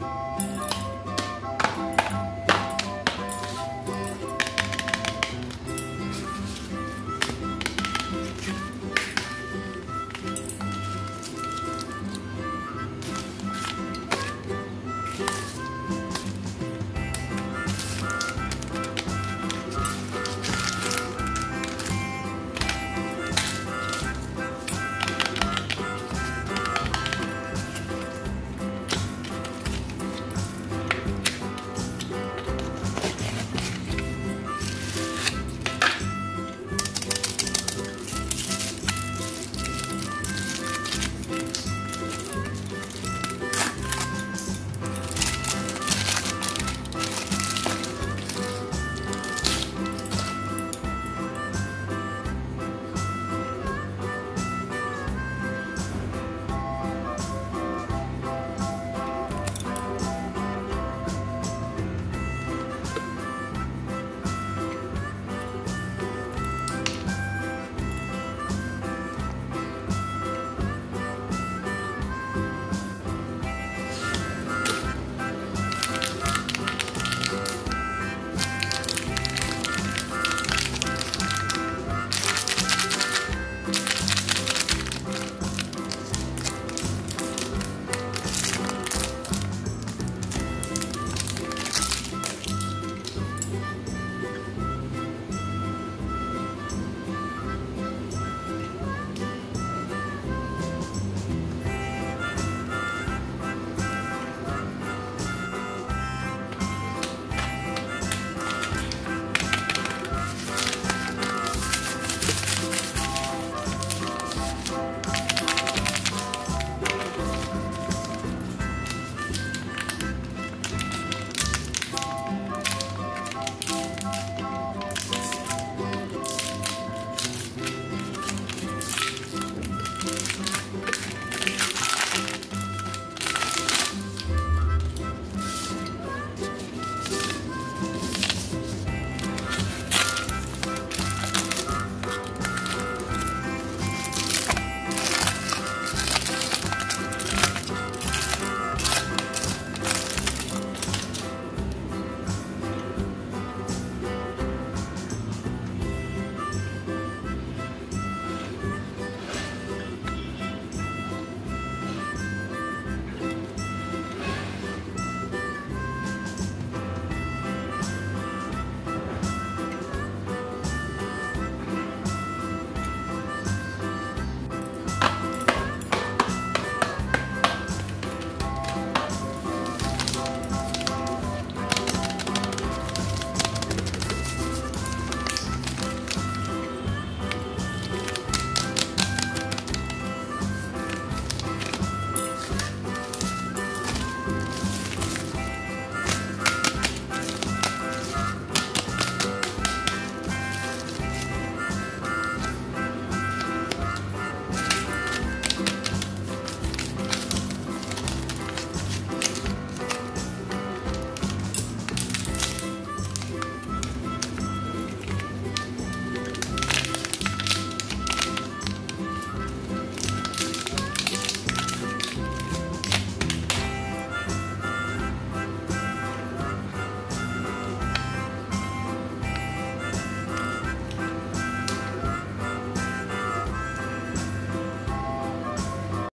Bye.